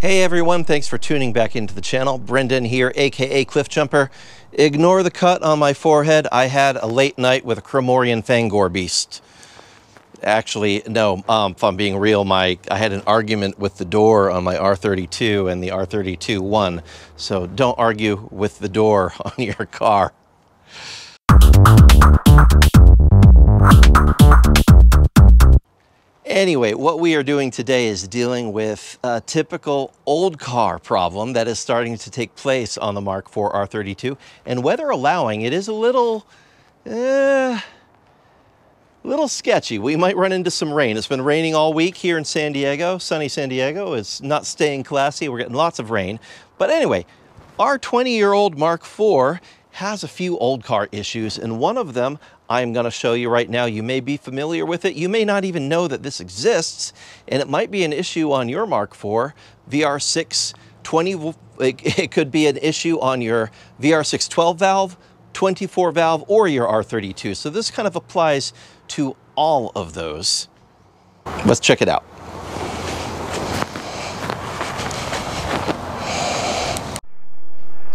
Hey everyone, thanks for tuning back into the channel. Brendan here, aka Cliffjumper. Ignore the cut on my forehead. I had a late night with a Cromorian Fangor beast. Actually, no, um, if I'm being real, my I had an argument with the door on my R32 and the R32 won. So don't argue with the door on your car. Anyway, what we are doing today is dealing with a typical old car problem that is starting to take place on the Mark IV R32. And weather allowing, it is a little, uh, little sketchy. We might run into some rain. It's been raining all week here in San Diego. Sunny San Diego is not staying classy. We're getting lots of rain. But anyway, our 20-year-old Mark IV has a few old car issues, and one of them I'm going to show you right now. You may be familiar with it. You may not even know that this exists, and it might be an issue on your Mark IV VR6 20. It could be an issue on your VR6 12 valve, 24 valve, or your R32. So this kind of applies to all of those. Let's check it out.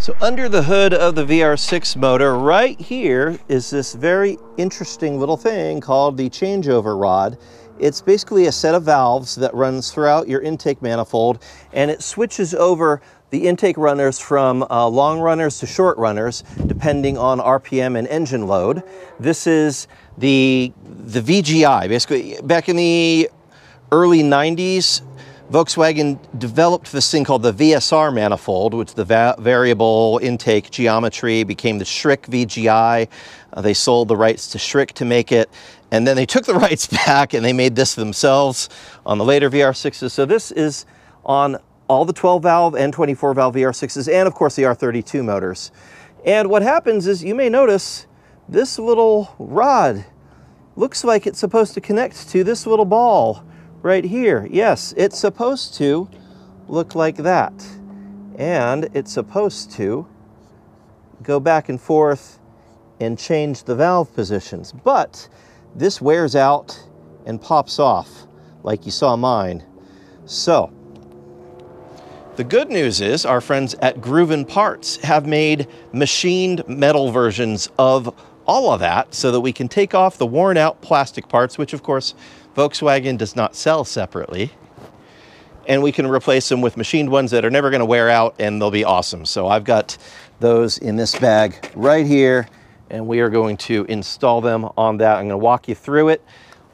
So under the hood of the VR6 motor, right here is this very interesting little thing called the changeover rod. It's basically a set of valves that runs throughout your intake manifold and it switches over the intake runners from uh, long runners to short runners depending on RPM and engine load. This is the, the VGI. Basically, back in the early 90s, Volkswagen developed this thing called the VSR manifold, which the va variable intake geometry became the Schrick VGI. Uh, they sold the rights to Schrick to make it, and then they took the rights back and they made this themselves on the later VR6s. So this is on all the 12 valve and 24 valve VR6s, and of course the R32 motors. And what happens is you may notice this little rod looks like it's supposed to connect to this little ball right here. Yes, it's supposed to look like that. And it's supposed to go back and forth and change the valve positions. But this wears out and pops off like you saw mine. So, the good news is our friends at Gruven Parts have made machined metal versions of all of that so that we can take off the worn out plastic parts, which of course Volkswagen does not sell separately. And we can replace them with machined ones that are never gonna wear out and they'll be awesome. So I've got those in this bag right here and we are going to install them on that. I'm gonna walk you through it.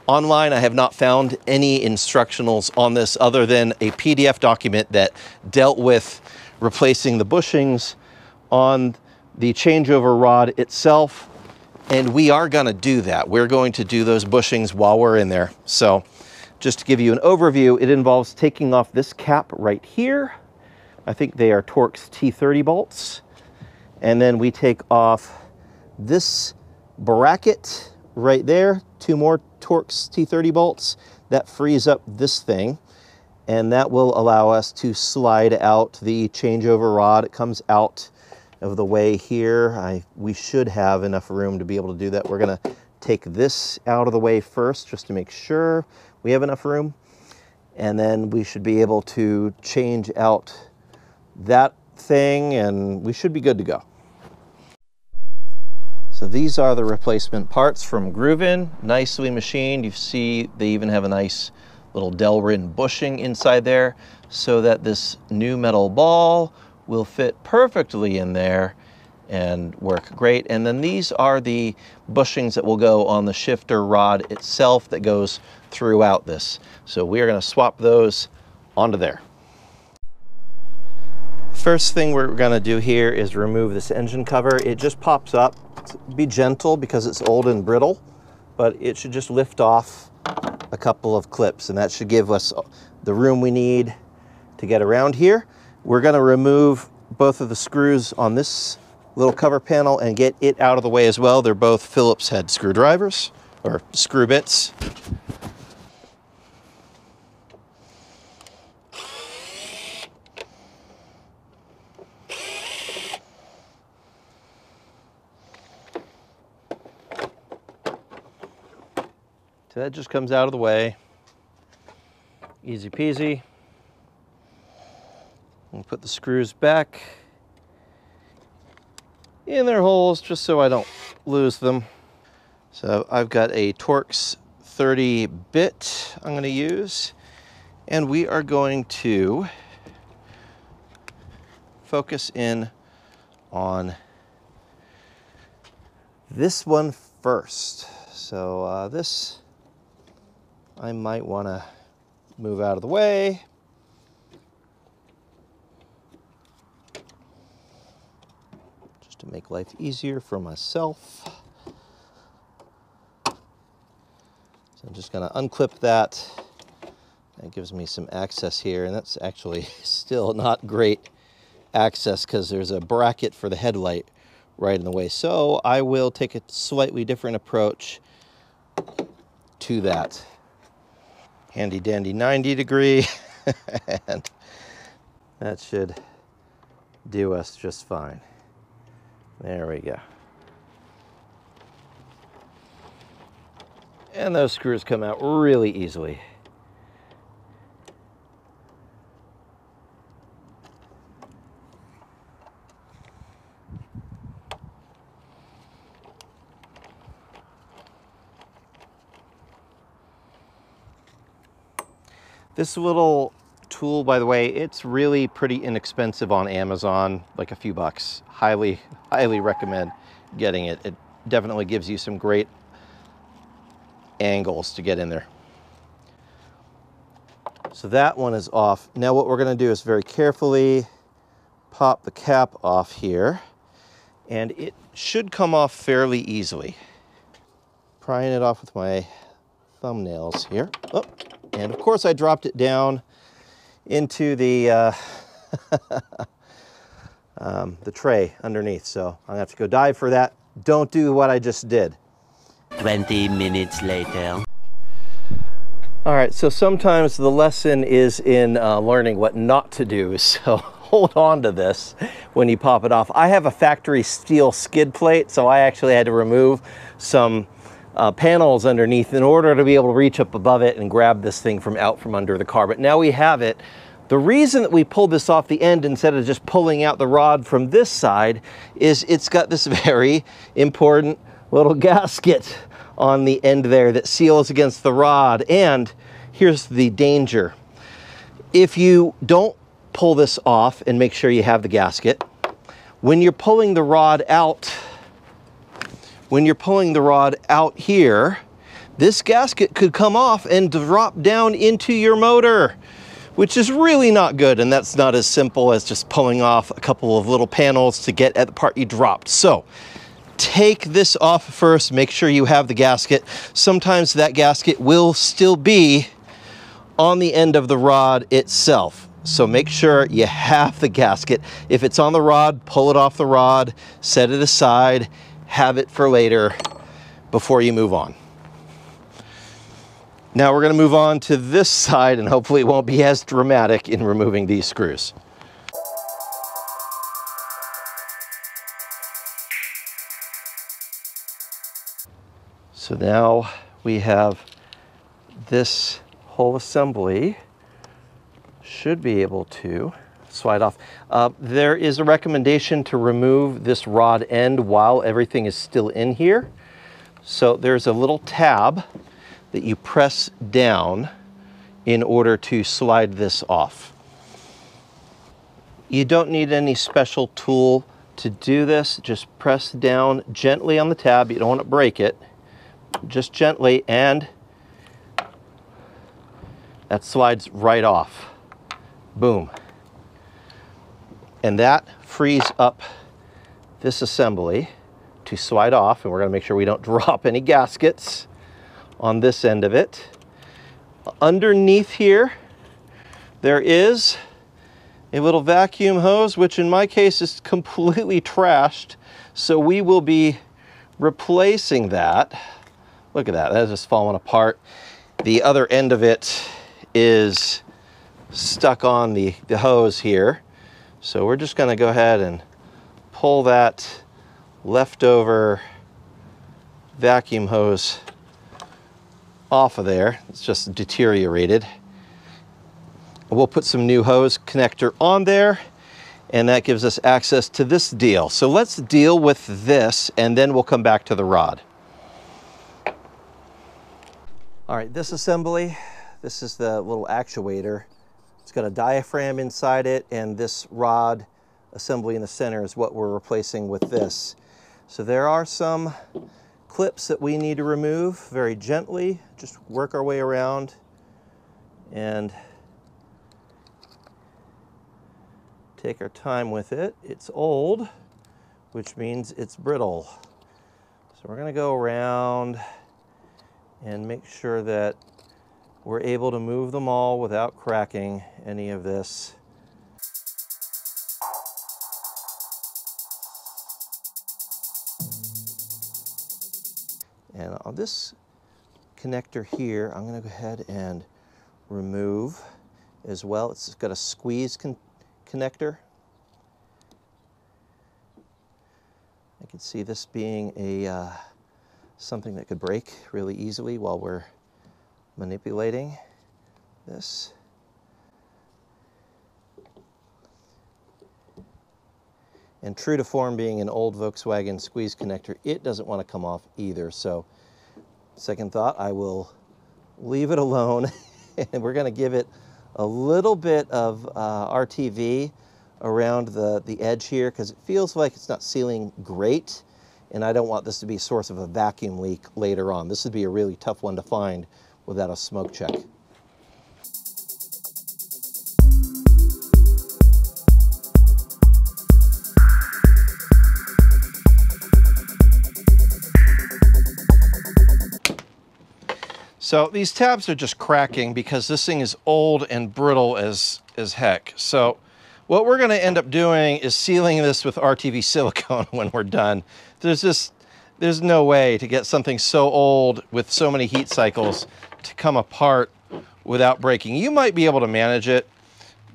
Online, I have not found any instructionals on this other than a PDF document that dealt with replacing the bushings on the changeover rod itself and we are gonna do that. We're going to do those bushings while we're in there. So just to give you an overview, it involves taking off this cap right here. I think they are Torx T30 bolts. And then we take off this bracket right there, two more Torx T30 bolts. That frees up this thing and that will allow us to slide out the changeover rod. It comes out of the way here. I, we should have enough room to be able to do that. We're gonna take this out of the way first just to make sure we have enough room. And then we should be able to change out that thing and we should be good to go. So these are the replacement parts from Gruven, nicely machined. You see they even have a nice little Delrin bushing inside there so that this new metal ball will fit perfectly in there and work great. And then these are the bushings that will go on the shifter rod itself that goes throughout this. So we are gonna swap those onto there. First thing we're gonna do here is remove this engine cover. It just pops up. Be gentle because it's old and brittle, but it should just lift off a couple of clips and that should give us the room we need to get around here. We're gonna remove both of the screws on this little cover panel and get it out of the way as well. They're both Phillips head screwdrivers or screw bits. So that just comes out of the way. Easy peasy. And put the screws back in their holes just so I don't lose them. So I've got a Torx 30 bit I'm going to use and we are going to focus in on this one first. So uh, this I might want to move out of the way. To make life easier for myself. So I'm just to unclip that. That gives me some access here, and that's actually still not great access because there's a bracket for the headlight right in the way. So I will take a slightly different approach to that. Handy dandy 90 degree, and that should do us just fine. There we go. And those screws come out really easily. This little tool, by the way, it's really pretty inexpensive on Amazon, like a few bucks. Highly, highly recommend getting it. It definitely gives you some great angles to get in there. So that one is off. Now what we're gonna do is very carefully pop the cap off here and it should come off fairly easily. Prying it off with my thumbnails here. Oh, and of course I dropped it down into the, uh, um, the tray underneath. So I'm gonna have to go dive for that. Don't do what I just did. 20 minutes later. All right, so sometimes the lesson is in uh, learning what not to do. So hold on to this when you pop it off. I have a factory steel skid plate, so I actually had to remove some uh, panels underneath in order to be able to reach up above it and grab this thing from out from under the car. But now we have it. The reason that we pulled this off the end instead of just pulling out the rod from this side is it's got this very important little gasket on the end there that seals against the rod. And here's the danger. If you don't pull this off and make sure you have the gasket, when you're pulling the rod out when you're pulling the rod out here, this gasket could come off and drop down into your motor, which is really not good. And that's not as simple as just pulling off a couple of little panels to get at the part you dropped. So take this off first, make sure you have the gasket. Sometimes that gasket will still be on the end of the rod itself. So make sure you have the gasket. If it's on the rod, pull it off the rod, set it aside, have it for later before you move on. Now we're going to move on to this side and hopefully it won't be as dramatic in removing these screws. So now we have this whole assembly should be able to slide off. Uh, there is a recommendation to remove this rod end while everything is still in here. So there's a little tab that you press down in order to slide this off. You don't need any special tool to do this. Just press down gently on the tab. You don't want to break it. Just gently and that slides right off. Boom. And that frees up this assembly to slide off. And we're gonna make sure we don't drop any gaskets on this end of it. Underneath here, there is a little vacuum hose, which in my case is completely trashed. So we will be replacing that. Look at that, that is just falling apart. The other end of it is stuck on the, the hose here. So we're just gonna go ahead and pull that leftover vacuum hose off of there. It's just deteriorated. We'll put some new hose connector on there and that gives us access to this deal. So let's deal with this and then we'll come back to the rod. All right, this assembly, this is the little actuator. It's got a diaphragm inside it and this rod assembly in the center is what we're replacing with this. So there are some clips that we need to remove very gently, just work our way around and take our time with it. It's old, which means it's brittle. So we're gonna go around and make sure that we're able to move them all without cracking any of this. And on this connector here, I'm gonna go ahead and remove as well. It's got a squeeze con connector. I can see this being a uh, something that could break really easily while we're manipulating this. And true to form being an old Volkswagen squeeze connector, it doesn't want to come off either. So second thought, I will leave it alone and we're going to give it a little bit of uh, RTV around the, the edge here because it feels like it's not sealing great and I don't want this to be a source of a vacuum leak later on. This would be a really tough one to find without a smoke check. So these tabs are just cracking because this thing is old and brittle as, as heck. So what we're gonna end up doing is sealing this with RTV silicone when we're done. There's just, there's no way to get something so old with so many heat cycles to come apart without breaking. You might be able to manage it,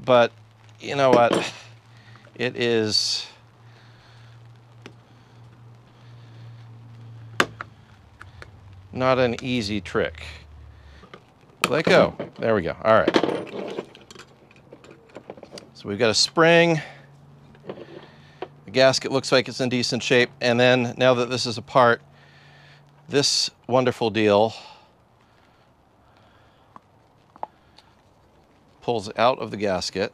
but you know what? It is, not an easy trick. Let go. There we go. All right. So we've got a spring. The gasket looks like it's in decent shape. And then now that this is apart, this wonderful deal pulls out of the gasket.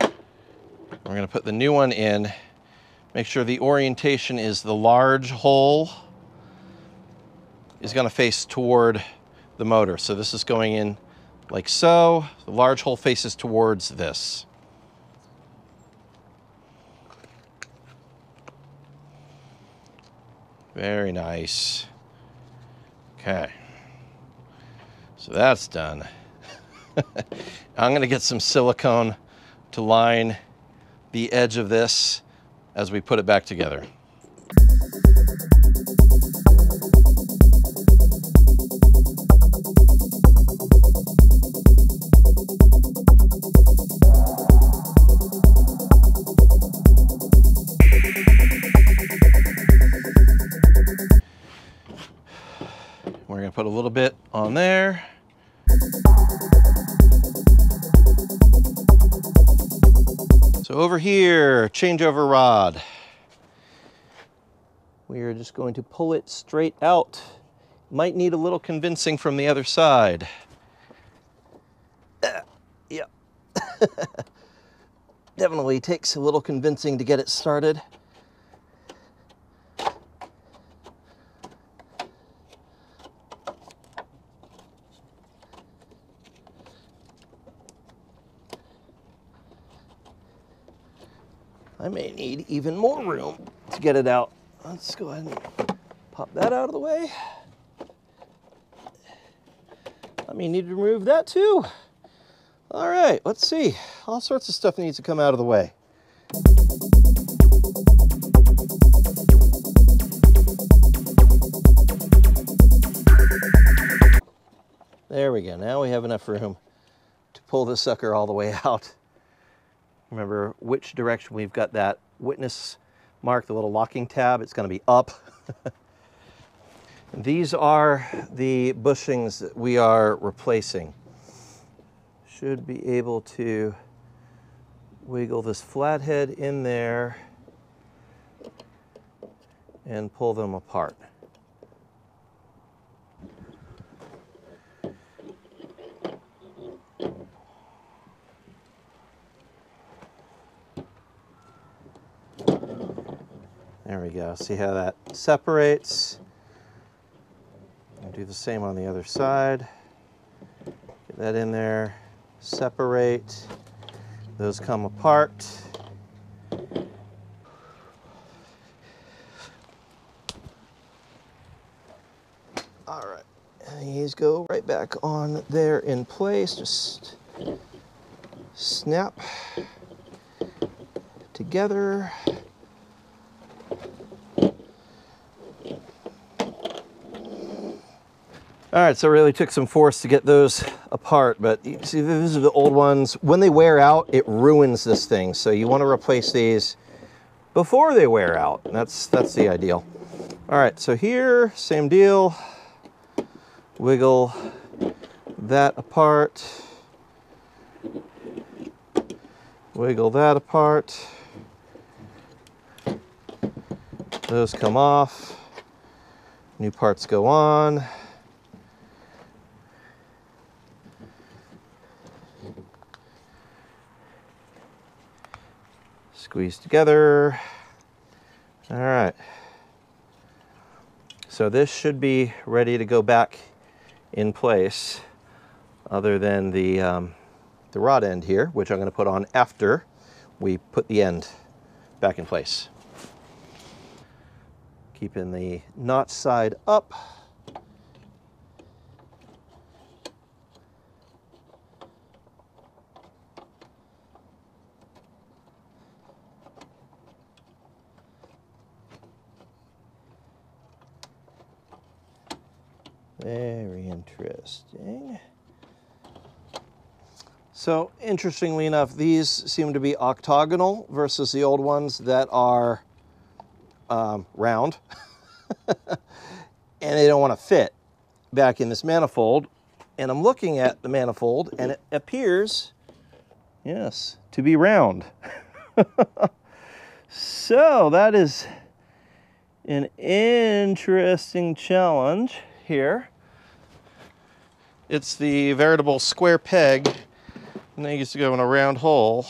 We're going to put the new one in. Make sure the orientation is the large hole is going to face toward the motor. So this is going in like so. The large hole faces towards this. Very nice. Okay. So that's done. I'm going to get some silicone to line the edge of this as we put it back together. On there. So over here, changeover rod. We are just going to pull it straight out. Might need a little convincing from the other side. Uh, yeah. Definitely takes a little convincing to get it started. I may need even more room to get it out. Let's go ahead and pop that out of the way. I may need to remove that too. All right, let's see. All sorts of stuff needs to come out of the way. There we go. Now we have enough room to pull this sucker all the way out. Remember which direction we've got that witness mark, the little locking tab, it's gonna be up. These are the bushings that we are replacing. Should be able to wiggle this flathead in there and pull them apart. There we go. See how that separates? And do the same on the other side. Get that in there. Separate. Those come apart. All right. These go right back on there in place. Just snap together. All right, so it really took some force to get those apart, but you see, these are the old ones. When they wear out, it ruins this thing. So you want to replace these before they wear out. That's, that's the ideal. All right, so here, same deal. Wiggle that apart. Wiggle that apart. Those come off. New parts go on. Squeeze together. All right. So this should be ready to go back in place other than the, um, the rod end here, which I'm going to put on after we put the end back in place. Keeping the notch side up. Very interesting. So interestingly enough, these seem to be octagonal versus the old ones that are um, round. and they don't want to fit back in this manifold. And I'm looking at the manifold and it appears, yes, to be round. so that is an interesting challenge here. It's the veritable square peg, and they used to go in a round hole.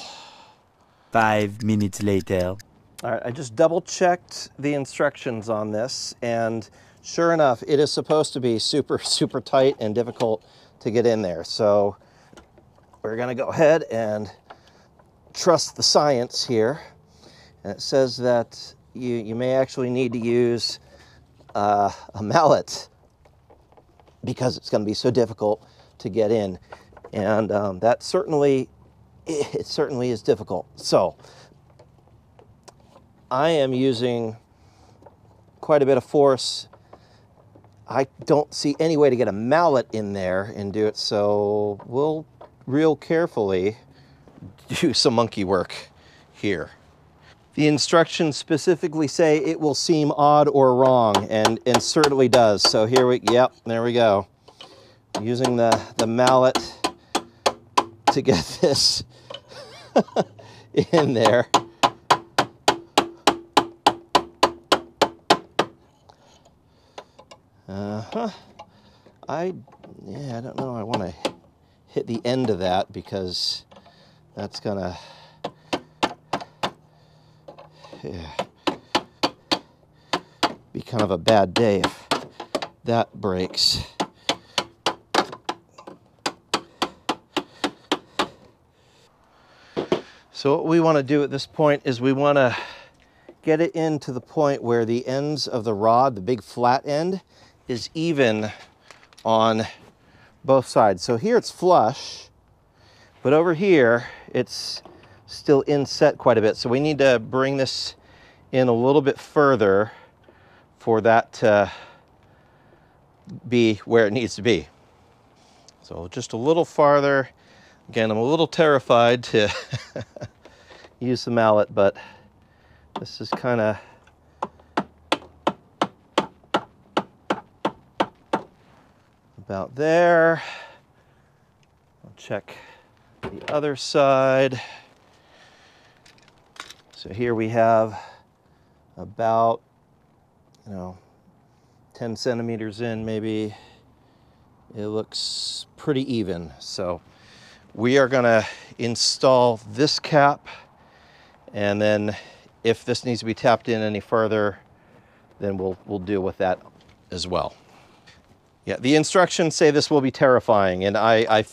Five minutes later. All right, I just double checked the instructions on this, and sure enough, it is supposed to be super, super tight and difficult to get in there. So we're gonna go ahead and trust the science here. And it says that you, you may actually need to use uh, a mallet because it's going to be so difficult to get in. And um, that certainly, it certainly is difficult. So I am using quite a bit of force. I don't see any way to get a mallet in there and do it. So we'll real carefully do some monkey work here. The instructions specifically say it will seem odd or wrong, and, and certainly does. So here we, yep, there we go. Using the, the mallet to get this in there. Uh-huh. I, yeah, I don't know. I want to hit the end of that because that's gonna yeah, be kind of a bad day if that breaks. So what we want to do at this point is we want to get it into the point where the ends of the rod, the big flat end, is even on both sides. So here it's flush, but over here it's still inset quite a bit. So we need to bring this in a little bit further for that to be where it needs to be. So just a little farther. Again, I'm a little terrified to use the mallet, but this is kind of about there. I'll check the other side. So here we have about, you know, 10 centimeters in maybe. It looks pretty even. So we are gonna install this cap and then if this needs to be tapped in any further, then we'll, we'll deal with that as well. Yeah, the instructions say this will be terrifying and I, I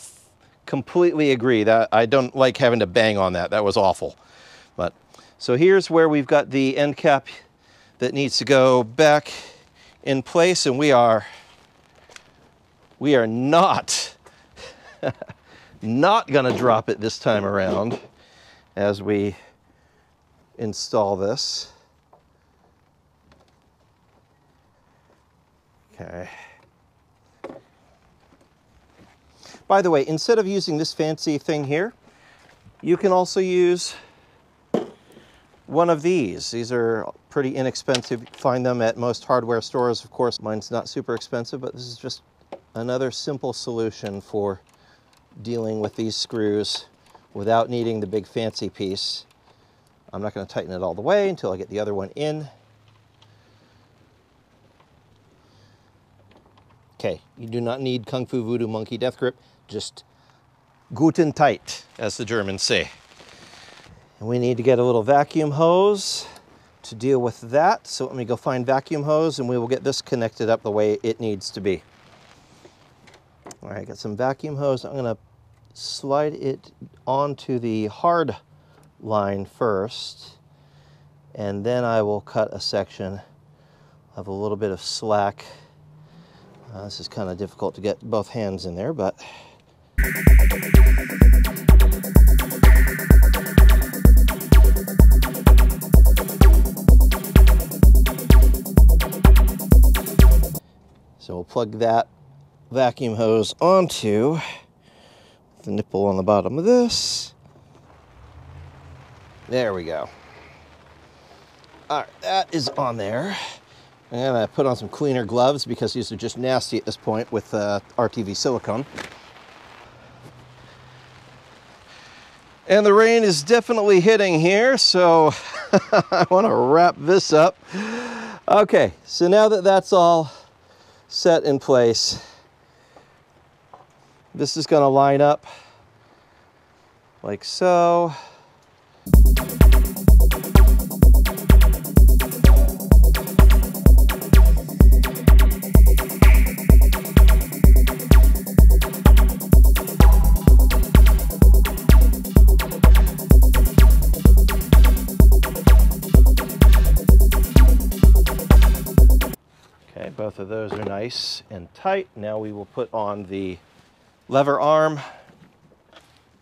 completely agree that I don't like having to bang on that. That was awful. But so here's where we've got the end cap that needs to go back in place and we are we are not not going to drop it this time around as we install this. Okay. By the way, instead of using this fancy thing here, you can also use one of these. These are pretty inexpensive. You find them at most hardware stores. Of course, mine's not super expensive, but this is just another simple solution for dealing with these screws without needing the big fancy piece. I'm not going to tighten it all the way until I get the other one in. Okay, you do not need Kung Fu Voodoo Monkey Death Grip, just guten tight, as the Germans say. And we need to get a little vacuum hose to deal with that. So let me go find vacuum hose and we will get this connected up the way it needs to be. All right, got some vacuum hose. I'm gonna slide it onto the hard line first, and then I will cut a section of a little bit of slack. Uh, this is kind of difficult to get both hands in there, but plug that vacuum hose onto the nipple on the bottom of this. There we go. All right, that is on there. And I put on some cleaner gloves because these are just nasty at this point with uh, RTV silicone. And the rain is definitely hitting here, so I want to wrap this up. Okay, so now that that's all set in place. This is gonna line up like so. Both of those are nice and tight. Now we will put on the lever arm.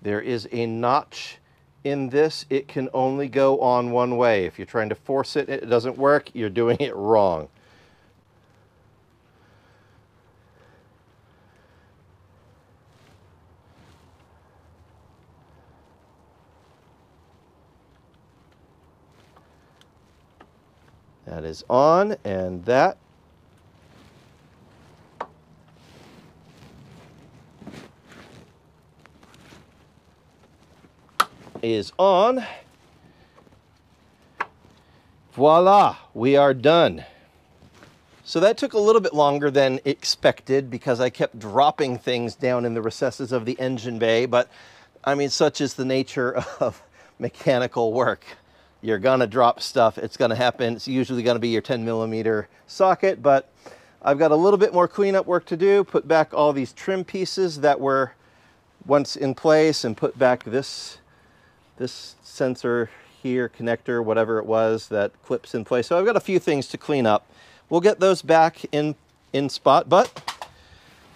There is a notch in this. It can only go on one way. If you're trying to force it, it doesn't work. You're doing it wrong. That is on, and that is on. Voila, we are done. So that took a little bit longer than expected because I kept dropping things down in the recesses of the engine bay, but I mean, such is the nature of mechanical work. You're gonna drop stuff, it's gonna happen. It's usually gonna be your 10 millimeter socket, but I've got a little bit more cleanup work to do, put back all these trim pieces that were once in place and put back this this sensor here, connector, whatever it was that clips in place. So I've got a few things to clean up. We'll get those back in, in spot, but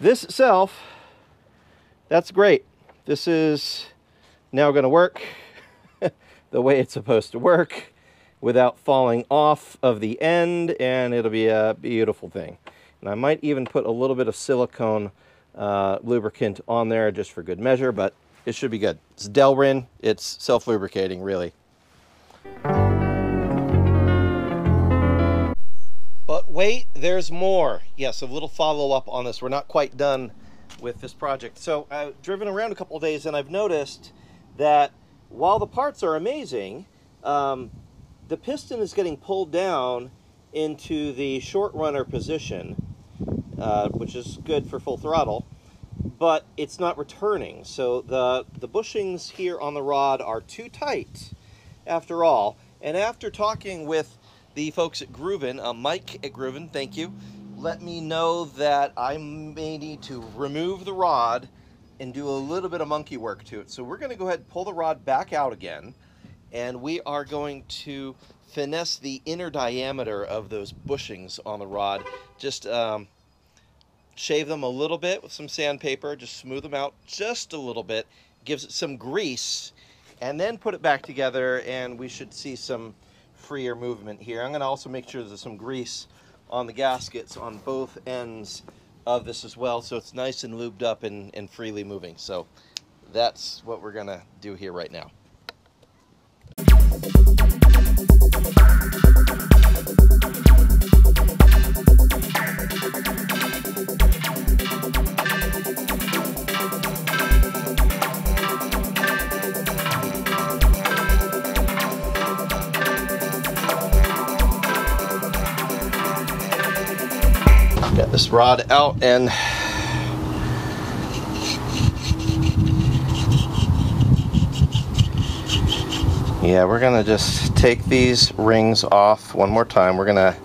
this itself, that's great. This is now gonna work the way it's supposed to work without falling off of the end and it'll be a beautiful thing. And I might even put a little bit of silicone uh, lubricant on there just for good measure, but it should be good. It's Delrin, it's self-lubricating, really. But wait, there's more. Yes, a little follow-up on this. We're not quite done with this project. So I've driven around a couple days and I've noticed that while the parts are amazing, um, the piston is getting pulled down into the short runner position, uh, which is good for full throttle, but it's not returning. So the, the bushings here on the rod are too tight after all. And after talking with the folks at Gruven, uh, Mike at Gruven, thank you, let me know that I may need to remove the rod and do a little bit of monkey work to it. So we're going to go ahead and pull the rod back out again and we are going to finesse the inner diameter of those bushings on the rod. Just um, shave them a little bit with some sandpaper, just smooth them out just a little bit, gives it some grease, and then put it back together and we should see some freer movement here. I'm going to also make sure there's some grease on the gaskets on both ends of this as well so it's nice and lubed up and, and freely moving. So that's what we're going to do here right now. Get this rod out and Yeah, we're gonna just take these rings off one more time. We're gonna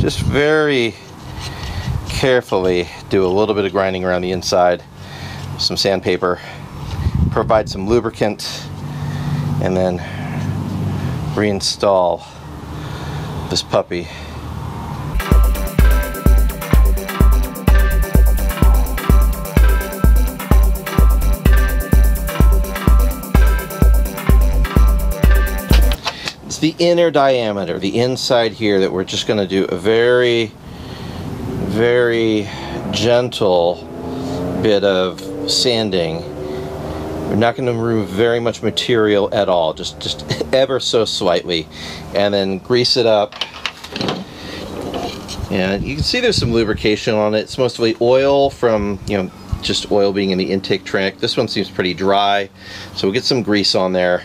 just very carefully do a little bit of grinding around the inside, some sandpaper, provide some lubricant, and then reinstall this puppy the inner diameter, the inside here that we're just going to do a very, very gentle bit of sanding. We're not going to remove very much material at all, just, just ever so slightly. And then grease it up. And you can see there's some lubrication on it. It's mostly oil from, you know, just oil being in the intake track. This one seems pretty dry. So we'll get some grease on there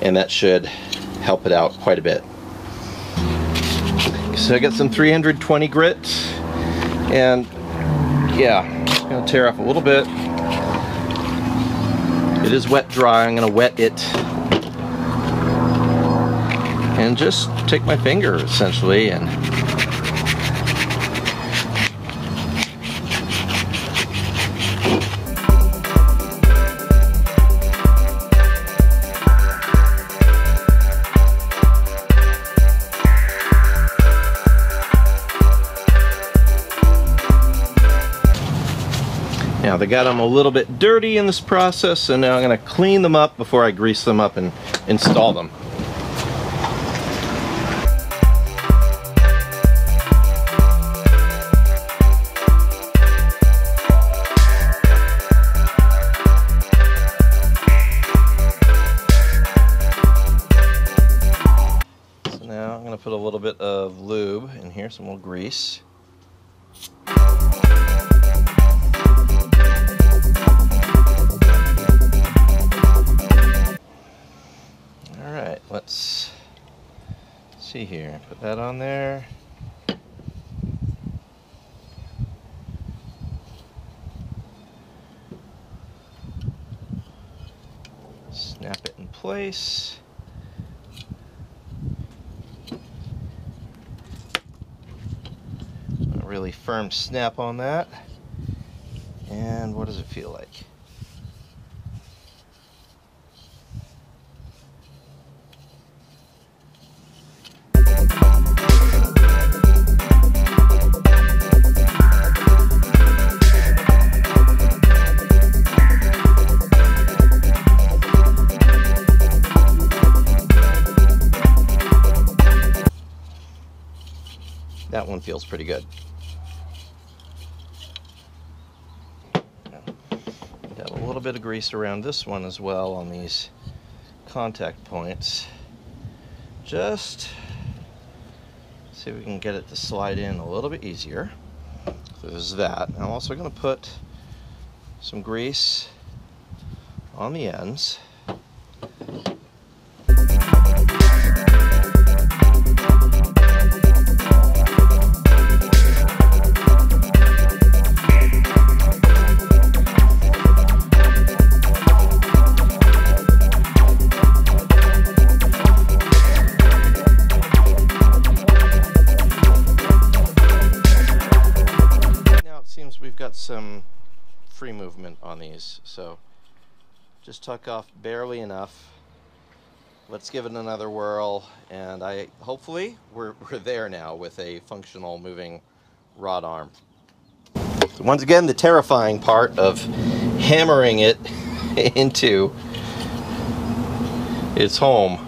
and that should help it out quite a bit. So I got some 320 grit and yeah, I'm gonna tear off a little bit. It is wet dry, I'm gonna wet it and just take my finger essentially and got them a little bit dirty in this process, and now I'm going to clean them up before I grease them up and install them. So now I'm going to put a little bit of lube in here, some more grease. Let's see here. Put that on there. Snap it in place. A really firm snap on that. And what does it feel like? Feels pretty good. Got a little bit of grease around this one as well on these contact points. Just see if we can get it to slide in a little bit easier. So there's that. I'm also going to put some grease on the ends. Off barely enough. Let's give it another whirl, and I hopefully we're, we're there now with a functional moving rod arm. Once again, the terrifying part of hammering it into its home.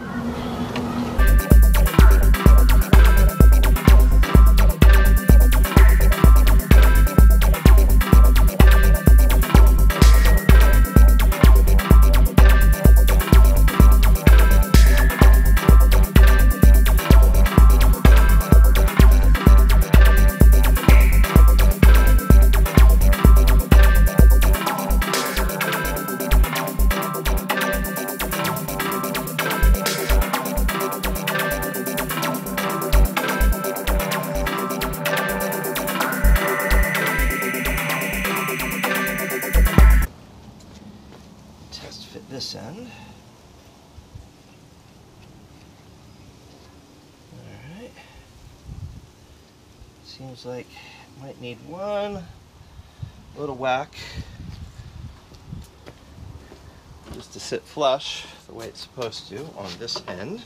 Sit flush the way it's supposed to on this end.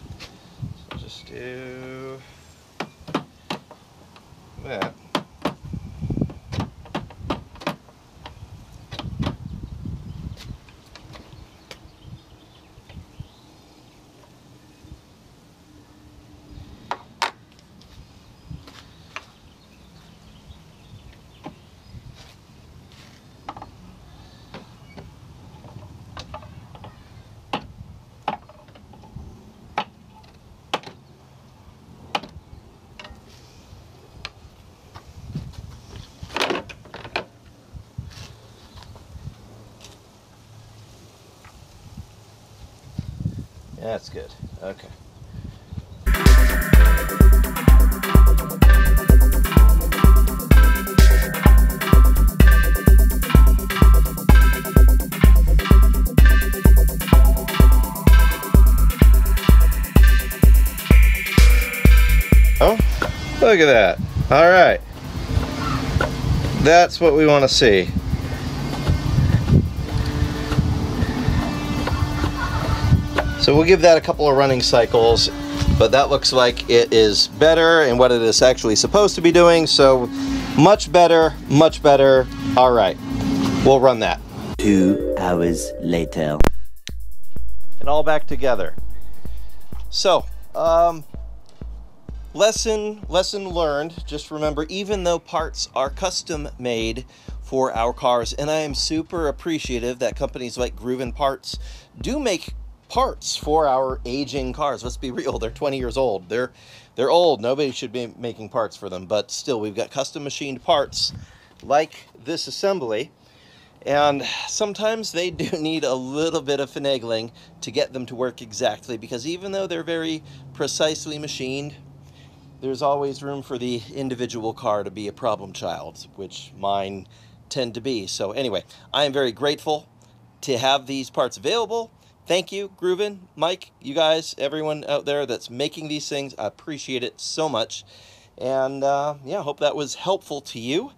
So just do that. That's good. Okay. Oh, look at that. All right. That's what we want to see. So we'll give that a couple of running cycles, but that looks like it is better and what it is actually supposed to be doing. So much better, much better. All right, we'll run that. Two hours later. And all back together. So, um, lesson lesson learned. Just remember, even though parts are custom made for our cars, and I am super appreciative that companies like Gruven Parts do make parts for our aging cars. Let's be real, they're 20 years old. They're they're old. Nobody should be making parts for them, but still we've got custom machined parts like this assembly. And sometimes they do need a little bit of finagling to get them to work exactly because even though they're very precisely machined, there's always room for the individual car to be a problem child, which mine tend to be. So anyway, I am very grateful to have these parts available thank you, Gruven, Mike, you guys, everyone out there that's making these things. I appreciate it so much. And uh, yeah, hope that was helpful to you.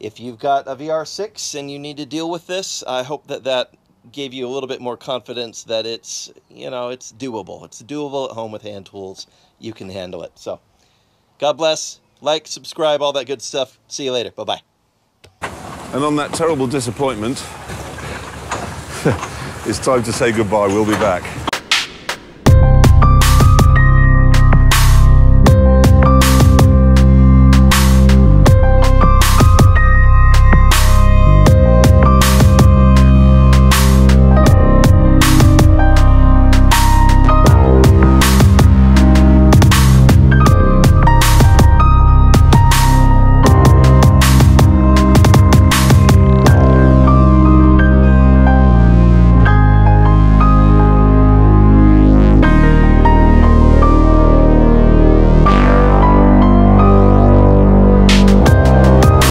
If you've got a VR6 and you need to deal with this, I hope that that gave you a little bit more confidence that it's, you know, it's doable. It's doable at home with hand tools. You can handle it. So, God bless. Like, subscribe, all that good stuff. See you later. Bye-bye. And on that terrible disappointment, it's time to say goodbye. We'll be back.